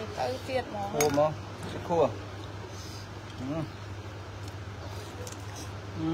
នេះទៅទៀតហ្មងហួរមកសាច់ខួរអឺអឺ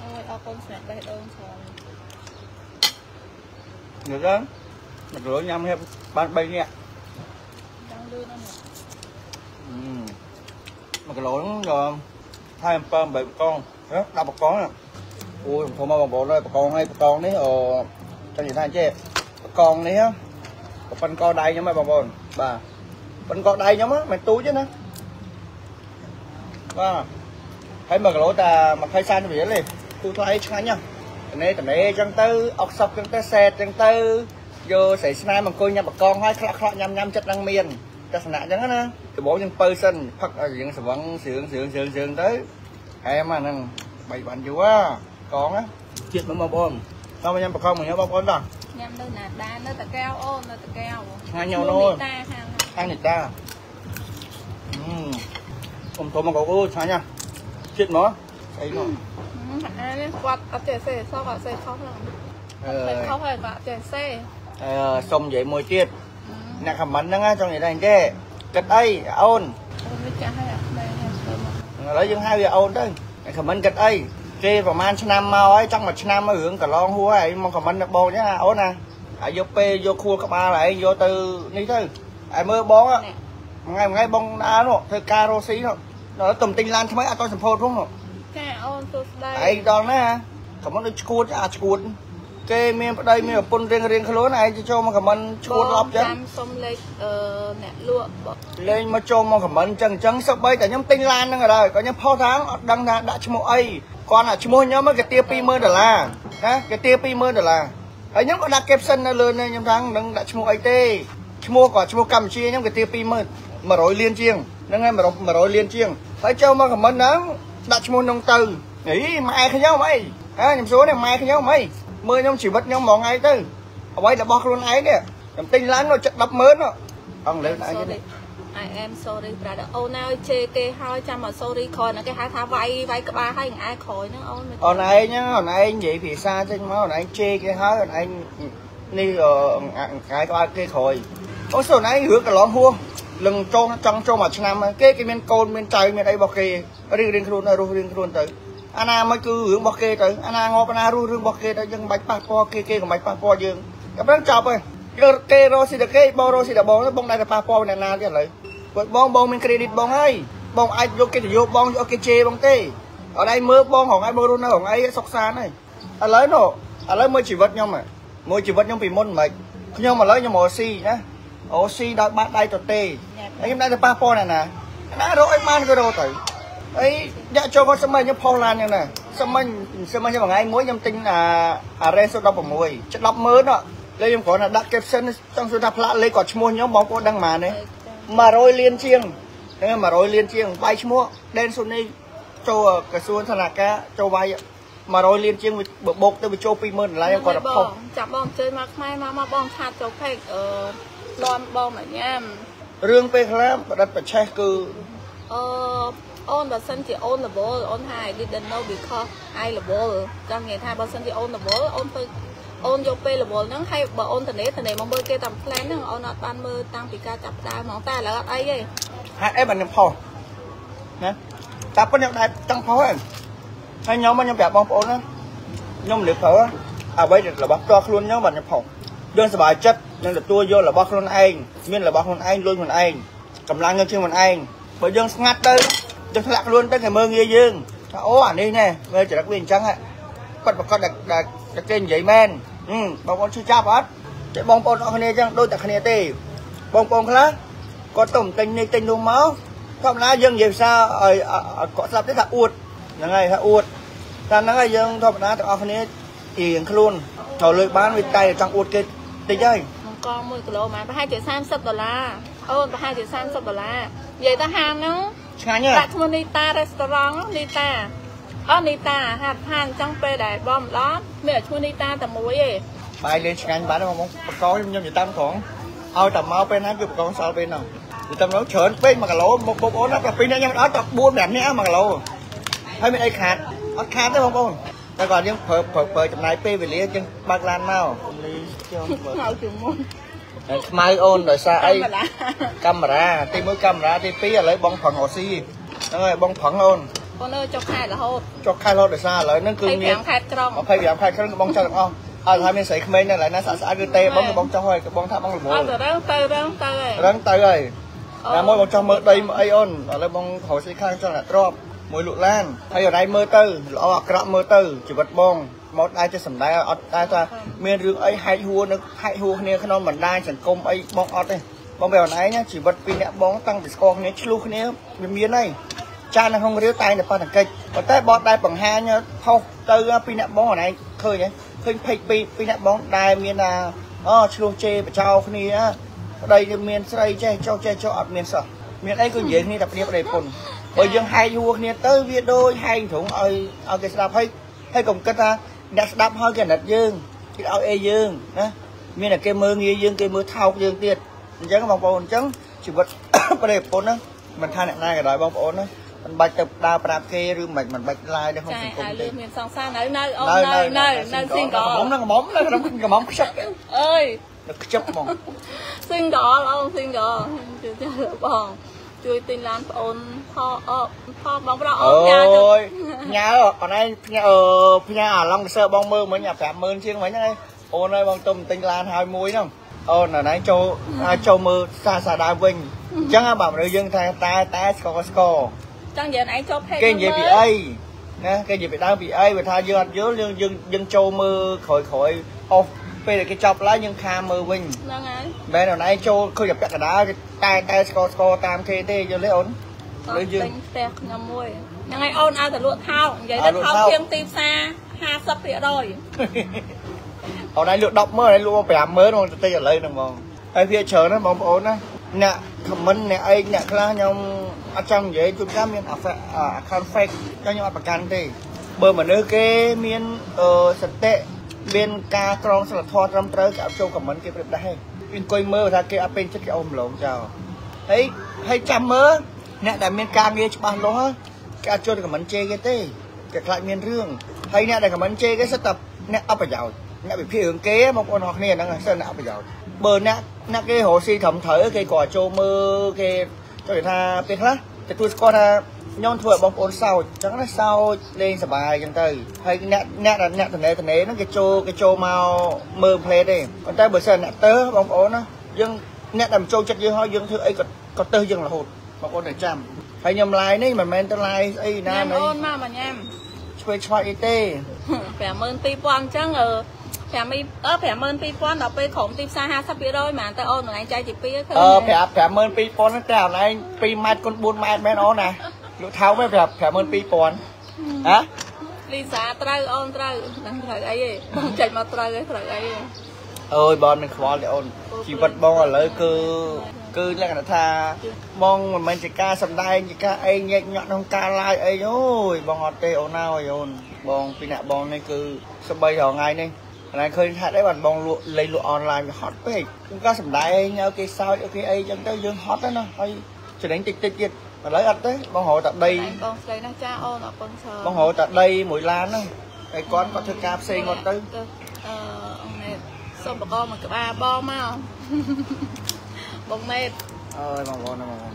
អូយអរគុណស្នាក់បេះដូងច្រើន được đó một rửa nhâm hết ban bay nha ចង់លឿនណាស់ ừ. mà cái lỗ nó rồi hai em pơm bảy con đó đập một con nè ui thôi mà bằng bộ đây một con hay một con đấy ờ cho gì thay chứ một con đấy á một phần co đầy nhóm mà bằng bồn bà phần co đầy nhóm á mày túi chứ nè ba thấy mà cái lỗ ta mà khai san biển liền tôi thấy chẳng nhá នេះតនេចឹងទៅអុកសពចឹងទៅសេតចឹងទៅយកស្រីស្នាមអង្គុយញ៉ាំបកងហើយខ្លាក់ខ្លាក់ញ៉ាំញ៉ាំចិត្តនឹងមានទស្សនៈចឹងណាដំបូងយើងបើសិនផឹកឲ្យយើងស្វឹងសឿងសឿងសឿងសឿងទៅហែមអាហ្នឹងបីបានយូរកងណាជាតិមើលបងប្អូនតោះមកញ៉ាំបកងមកញ៉ាំបងប្អូនតោះ ញ៉ាំនៅណាដែរនៅតកែវអូននៅតកែវឆ្ងាញ់ញ៉ាំនោះតាខាងខាងនេះតាអឺខ្ញុំធំមកអូឆ្ងាញ់ណាជាតិមកអីនោះអានេះគាត់អត់ចេះសេសោះគាត់សេខុសហ្នឹងអឺសេខុសហើយគាត់ចេះសេអឺសុំនិយាយមួយទៀតអ្នកខមមិនហ្នឹងណាចង់និយាយថាអញ្ចេះគិតអីអូនអូនវាចាស់ហើយអត់មែនទេធ្វើមកឥឡូវយើងហៅវាអូនទៅអ្នកខមមិនគិតអី គេប្រហែលឆ្នាំមកហើយចង់មួយឆ្នាំមករឿងកន្លងហួរហើយមកខមមិនបងចឹងណាអូនណាហើយយកពេលយកខួរក្បាលហើយយកទៅនេះទៅហើយមើលបងហ្នឹងនេះថ្ងៃថ្ងៃបងដើរនោះធ្វើការរស់ស៊ីនោះដល់ទំទិញឡានថ្មីអត់តសម្ពោធផងនោះចាអូនសួស្ដីឯងដល់ណាខមមិនដូចឈួតអាឈួតគេមានប្តីមានប្រពន្ធរៀងរៀងខ្លួនឯងទៅចូលមកខមមិនឈួតឡប់ចឹងចាំសុំលេខអឺអ្នកលក់បងលេងមកចូលមកខមមិនអញ្ចឹងអញ្ចឹងសឹកបីតែខ្ញុំទិញឡានហ្នឹងក៏ដោយក៏ខ្ញុំផុសថាអត់ដឹងថាដាក់ឈ្មោះអី គាត់អាឈ្មោះខ្ញុំគេទា20000ដុល្លារណាគេទា20000ដុល្លារហើយខ្ញុំក៏ដាក់ caption នៅលើនេះខ្ញុំថានឹងដាក់ឈ្មោះអីទេឈ្មោះក៏ឈ្មោះកម្ពុជាខ្ញុំគេទា20000 100លានជាងហ្នឹងហើយ100លានជាងហើយចូលមកខមមិនហ្នឹងដាក់ឈ្មោះក្នុងទៅអីម៉ែខ្ញុំអីហ៎ខ្ញុំសួរនេះម៉ែខ្ញុំអីមើលខ្ញុំជីវិតខ្ញុំហ្មងឯងទៅអ្វីរបស់ខ្លួនឯងនេះខ្ញុំទិញឡាននោះចិត្ត100,000នោះអង់គ្លេសឯងនេះ I am sorry brother អូនហើយជេរគេហើយចាំមក sorry ក្រោយហ្នឹងគេហៅថាវាយវាយក្បាលហើយឯក្រោយហ្នឹងអូនមិនអូនឯងហ្នឹងអូនឯងនិយាយភាសាចេញមកអូនឯងជេរគេហើយអូនឯងនេះអឺកាយក្បាលគេក្រោយអូសូនឯងរឿងកន្លងហួសលឹងចូលចង់ចូលមួយឆ្នាំហើយគេគេមានកូនមានចៅមានអីរបស់គេរៀងរៀងខ្លួនទៅរស់រៀងខ្លួនទៅអាណាមិនគឺរឿងរបស់គេទៅអាណាងប់អាណារស់រឿងរបស់គេទៅយើងមិនបាច់ប៉ះពាល់គេគេក៏មិនបាច់ប៉ះពាល់យើងតែប៉ុណ្្នឹងចប់ហើយគេគេរស់ស៊ីតែគេបងរស់ស៊ីតែបងបងដែរតែប៉ះពាល់អ្នកណាទៀតឥឡូវ គាត់បងបងមាន credit បងហើយបងអាចយកកិត្តិយសបងយកគេជេរបងទេអត់ឯងមើលបងហងឯងមើលរស់នៅហងឯងសុកសានហើយឥឡូវនោះឥឡូវមើលជីវិតខ្ញុំហ៎មើលជីវិតខ្ញុំពីមុនមិនខ្ញុំឥឡូវខ្ញុំមកស៊ីណាអូស៊ីដោយបាក់ដៃទៅទេហើយខ្ញុំដែរទៅប៉ះពាល់ណាណាណារកអីបានក៏រកទៅអីយកចូលគាត់សម័យខ្ញុំផុសឡានយ៉ាងណាសម័យសម័យខ្ញុំមួយថ្ងៃមួយខ្ញុំទិញអាអារ៉េសូ16ចិត្ត10ម៉ឺននោះលេខ្ញុំគ្រាន់តែដាក់ caption ចង់សួរថាផ្លាកលេខគាត់ឈ្មោះខ្ញុំបងប្អូនដឹងប៉ុន្មានទេ 100លានជាងហ្នឹង100លានជាងបាយឈ្មោះដេនស៊ូនីចូលក្រសួងធនាគារចូលវាយ100លានជាងបបោកទៅបញ្ចូល20000ដុល្លារគាត់ទៅផុសចាប់បងជើញមកខ្មែរមកមកបងឆាតចូលផេកអឺលំបងមកញ៉ាំរឿងពេលខ្លះបដិបច្ឆេះគឺអឺអូនបើសិនជាអូន level អូនថា I didn't know because I level ចង់និយាយថាបើសិនជាអូន level អូនធ្វើ អូនយកពេល level ហ្នឹងហើយបើអូនតនេតនេមកមើលគេតាម plan ហ្នឹងអូនអត់បានមើលតាំងពីការចាប់ផ្ដើមហ្មងតែឥឡូវអត់អីទេហេតុអីបានខ្ញុំផុសណាតែប៉ុណ្្នេះដែរចង់ផុសហ្នឹងហើយខ្ញុំមកខ្ញុំប្រាប់បងប្អូនណាខ្ញុំលើកប្រើអ្វីដែលរបស់ផ្ទាល់ខ្លួនខ្ញុំបាទខ្ញុំផុសយើងសប្បាយចិត្តនឹងទទួលយករបស់ខ្លួនឯងមានរបស់ខ្លួនឯងលុយខ្លួនឯងកម្លាំងយើងជាងខ្លួនឯងបើយើងស្ងាត់ទៅយើងធ្លាក់ខ្លួនទៅគេមើលងាយយើងថាអូអានេះណែមើលចរិតវាអញ្ចឹងហ่ะគាត់ប្រកាសដែល ដែលគេនិយាយមែនហឹមបងប្អូនជួយចាប់អត់តែបងប្អូនអរគ្នាអញ្ចឹងដូចតែគ្នាទេបងប្អូនខ្លះគាត់ទៅទិញនេះទិញនោះមកធម្មតាយើងនិយាយភាសាឲ្យគាត់ស្ដាប់ទេថាអួតហ្នឹងហើយថាអួតតែហ្នឹងហើយយើងធម្មតាទាំងអស់គ្នារៀងខ្លួនទៅលើបានវាតែចង់អួតគេតិចហើយបង្ក1គីឡូប្រហែលប្រហែលជា30ដុល្លារអូនប្រហែលជា30ដុល្លារនិយាយទៅហាងហ្នឹងឆ្ងាញ់ហ៎ដាក់ឈ្មោះនីតា restaurant នីតា អត់នីតាហាត់ហានអញ្ចឹងពេលដែលបងម្ដងមានតែឈ្មោះនីតាតែមួយទេបាយលេងឆ្ងាញ់បានបងប្អូនបកកខ្ញុំនិយាយតាមត្រង់ឲ្យតែមកពេលណាគឺបកកសល់ពេលហ្នឹងនិយាយតាមនោះច្រើនពេក1គីឡូមកបងប្អូនណាពីអ្នកខ្ញុំអត់តែ4 5នាក់1គីឡូហើយមានអីខាតអត់ខាតទេបងប្អូនតែគាត់យើងប្រើប្រើប្រើចំណាយពេលវេលាយើងបើកឡានមកលីចុះបើមកជាមុនបហើយខ្មៅអូនដោយសារអីកាមេរ៉ាកាមេរ៉ាទី1កាមេរ៉ាទី2ឥឡូវបងប្រឹងរកស៊ីហ្នឹងហើយបងប្រឹងអូន បងអើយចុះខែរហូតចុះខែរហូតដោយសារឥឡូវហ្នឹងគឺមាន25ខែក្រុង25ខែគ្រឿងបងចង់ទាំងអស់អត់ថាមានស្រីក្មេងនៅឡើយណាស្អាតស្អាតគឺទេបងគឺបងចង់ហើយគឺបងថាបងរវអល់ត់ទៅរឹងទៅរឹងទៅហើយរឹងទៅហើយណាមួយបងចង់មើលដីអីអូនឥឡូវបងក្រោយស្អីខាងចង់អ្នកទ្របមួយលក់ឡានហើយអរ៉ៃមើលទៅល្អអាក្រក់មើលទៅជីវិតបងមកដែរចេះសំដែងអត់តែថាមានរឿងអីហែកហួរនៅហែកហួរគ្នាក្នុងបណ្ដាញសង្គមអីបងអត់ទេបងបែរណៃណាជីវិតពីរអ្នកបងតាំងពីស្គាល់គ្នាឆ្លោះគ្នាវាមានហើយ ចានៅក្នុងរាវតែងតែប៉ះតកិច្ចប៉ុន្តែបតដែរបង្ហាញផុសទៅពីរអ្នកបងអរ៉ៃឃើញហ៎ឃើញពេកពីពីរអ្នកបងដែលមានថាអូឆ្លោះជេរបចោគ្នាប្តីមានស្រីចេះចោចេះចោអត់មានសោះមានអីក៏និយាយគ្នាតែព្រៀបប្តីពុនបើយើងហែកហួរគ្នាទៅវាដូចហែងត្រង់ឲ្យឲ្យគេស្ដាប់ហើយហើយកុំគិតថាអ្នកស្ដាប់ហើយគេអាណិតយើងគេឲ្យអីយើងណាមានតែគេមើងងាយយើងគេមើលថោកយើងទៀតអញ្ចឹងបងប្អូនអញ្ចឹងជីវិតប្តីប្រពន្ធហ្នឹងមិនថាអ្នកណាក៏ដោយបងប្អូនណា មិនបាច់ទៅដើរប្រាប់គេឬមិនមិនបាច់ឡាយនៅក្នុងចាសង្គមឲ្យលទេឿនមានសង្សារនៅនៅអូននៅនៅនៅ single កំមុំកំមុំនៅក្នុងកំមុំខ្ជិបអើយនៅខ្ជិបហ្មង single អូន single ជួយទៅបងជួយទិញឡានប្អូនផលអផលបងប្រុសអូអូនយ៉ាទៅយផ្ញើអនឯងផ្ញើអឺផ្ញើអាឡុងកសើបងមើលមិញអា50000ជាងមិញហ្នឹងឯងអូនហើយបងទុំទិញឡានហើយមួយហ្នឹងអូនអនឯងចូលឲ្យចូលមើលសាសាដើមវិញអញ្ចឹងបាទមនុស្សយើងថាតែតែស្កស្ក ចង់និយាយឯងចូល page គេនិយាយពីអីណាគេនិយាយពីដើមពីអីបើថាយើងអត់យល់យើងយើងយើងចូលមើលក្រោយក្រោយអស់ពេលដែលគេចប់ឡើងយើងខាមើលវិញហ្នឹងហើយមែនអូនឯងចូលឃើញតែពាក់កណ្ដាលគេតែតែស្កស្កតាមគេទេយល់ទេអូនអឬត់យើងទិញផ្ទះខ្ញុំមួយហ្នឹងហើយអូនឲ្យតែលក់ថោកនិយាយឲ្យទៅលក់ថោកថោកជាងទីផ្សារ50%អូនឯងលក់10ម៉ឺនឯងលក់5ម៉ឺនមកទៅតិចឥឡូវហ្នឹងហ្មងហើយវាច្រើនណាស់បងប្អូនណា អ្នកខមមិនអ្នកអីអ្នកខ្លះខ្ញុំអត់ចង់និយាយជួនកាលមាន account fake ចឹងខ្ញុំអត់ប្រកាន់ទេបើមនុស្សគេមានអឺសតិមានការក្រងសីលធម៌ត្រឹមត្រូវគេអត់ចូលខមមិនគេប្រៀបដែរគេអង្គុយមើលថាគេអត់ពេញចិត្តគេអស់ម្លងចោលហើយហើយចាំមើលអ្នកដែលមានការងារច្បាស់លាស់គេអត់ចូលទៅខមមិនជេរគេទេគេខ្លាចមានរឿងហើយអ្នកដែលខមមិនជេរគេសិតតែអ្នកអបប្រយោជន៍អ្នកវិភាគរឿងគេបងប្អូនអរគ្នាហ្នឹងសិតអ្នកអបប្រយោជន៍ បើអ្នកអ្នកគេរកស៊ីត្រឹមត្រូវគេក៏ចូលមើលគេចូលថាពេលខ្លះទទួលស្គាល់ថាខ្ញុំធ្វើឲ្យបងប្អូនសោចអញ្ចឹងណាសោចលេងសប្បាយអញ្ចឹងទៅហើយអ្នកអ្នកដែលអ្នកតនេតនេហ្នឹងគេចូលគេចូលមកមើលផ្លេតទេប៉ុន្តែបើសិនអ្នកទៅបងប្អូនណាយើងអ្នកដែលមិនចូលចិត្តយើងហើយយើងធ្វើអីក៏ក៏ទៅយើងរហូតបងប្អូនតែចាំហើយខ្ញុំឡាយនេះមិនមែនទៅឡាយអីណាញ៉ាំនៃអូនមកមកញ៉ាំឆ្វេងឆ្វាយអីទេ52000អញ្ចឹងអឺ5អឺ 52000ដល់ពេលក្រុមទីផ្សារ50%ហ្មងតែអូនខ្លួនឯងចែកជា2ឃើញអឺប្រាប់52000ហ្នឹងតែអនឯង2ម៉ែត្រគុណ4ម៉ែត្រមែនអូនណាលក់ថោកមែនប្រាប់52000ហ៎លីសាត្រូវអូនត្រូវដឹងត្រូវអីទេបងចេញមកត្រូវឯងត្រូវអីទេអើយបងមិនខ្វល់ទេអូនជីវិតបងឥឡូវគឺគឺលក្ខណៈថាបងមិនមែនជាការសំដែងជាការអីញែកញាក់ក្នុងការឡាយអីអូយបងអត់ទេអូនណាអើយអូនបងពីអ្នកបងនេះគឺសបីរហងៃនេះ កន្លែងឃើញថាដែរបានបងលក់លេងលក់អនឡាញវាហត់ពេកខ្ញុំក៏សំដែងឲ្យគេសើចឲ្យគេអីចឹងទៅយើងហត់ណាហើយចំណេញតិចតិចទៀតឥឡូវអត់ទេបងរកតែដីបងស្រីណាចាអូនអរគុណច្រើនបងរកតែដីមួយឡានហ្នឹងហើយគាត់គាត់ធ្វើការផ្សេងគាត់ទៅអឺអូនណែសុំបកមកក្បាលបងមកបងណែអើយបងប្អូនបងប្អូន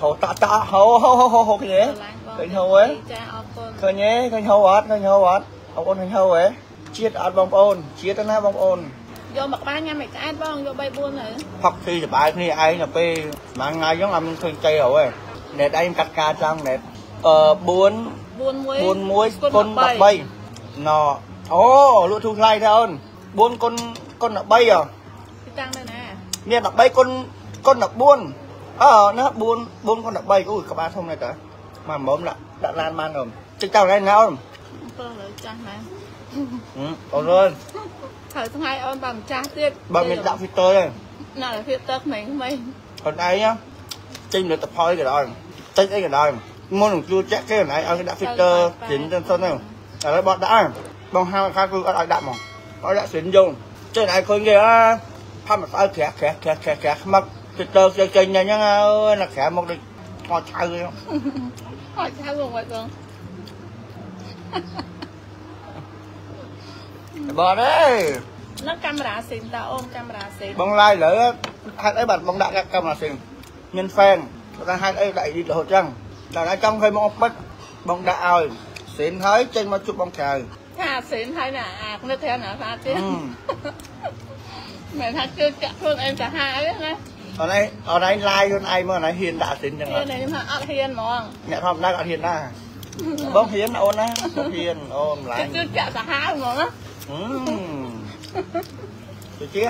ហៅតតហៅហៅហៅហៅឃើញទេឡាញបងឃើញហៅហ៎ចាអរគុណឃើញទេឃើញហៅអត់ឃើញហៅអត់បងប្អូនឃើញហៅហ៎ ជាតិអត់បងប្អូនជាតិទៅណាបងប្អូនយកមកក្បាលញ៉ាំមិនឆ្អែតបងយក3 4ទៅផឹកទីសបាយគ្នាឯងទៅពេលមួយថ្ងៃហ្នឹងអត់មានឃើញចៃហៅហ៎ណែដៃកាត់ការចង់ណែអឺ4 4 1 4 1គុណ13ណអូលក់ធូរថ្លៃទេអូន4គុណគុណ13ហ៎ទីតាំងនៅណាមាន13គុណគុណ14អឺណា4 4គុណ13អូយក្បាលធំណាស់តើមកមុំដាក់ដាក់ឡានបានអូនតិចតើណែណោអំពើលើចាស់ណាស់ អូនអើយត្រូវថ្ងៃអូនបើម្ចាស់ទៀតបើមានដាក់ filter ទេណាស់ភាពទឹកក្មេងក្មេងខ្លួនឯងណាចេញលទ្ធផលក៏ដោយចេញអីក៏ដោយមុននឹងជួចាក់គេខ្លួនឯងឲ្យគេដាក់ filter ជិនទៅសិនទៅឥឡូវបត់ដាក់ហើយបងហៅខាងគឺអត់ឲ្យដាក់ហ្មងឲ្យដាក់សិនយកចេញឯងឃើញគេអាផាត់មកស្អើក្រាស់ក្រាស់ក្រាស់ក្រាស់ក្រាស់ខ្មឹក filter ចេញចេញអញ្ចឹងអើយណាក្រាស់មកដូចថតឆៅហ្នឹងអត់ឆៅ បងមកបងបងអើយ nó camera xịn ta ôm camera xịn បងឡាយលើហេតុអីបាទបងដាក់កាមេរ៉ាផ្សេងមានហ្វេនគាត់ថាហេតុអីដាក់អ៊ីឌីតរហូតចឹងដល់តែចង់ឃើញមកបិទបងដាក់ឲ្យសេនហើយចេញមកជួបបងចៅ thà xịn hay là à cũng theo nào pha chứ Ừ. mẹ thật chưa chặt luôn em cả hai đấy nè អនឯងអនឯងឡាយខ្លួនឯងមកអនឯងហ៊ានដាក់សេនចឹងអត់ hiền này nhưng mà ăn hiền mà អ្នកធម្មតាក៏អត់ហ៊ានដែរបងហ៊ានអូនណាបងហ៊ានអូនឡាយ chứ chưa chặt cả hai mà á អឺទៅជា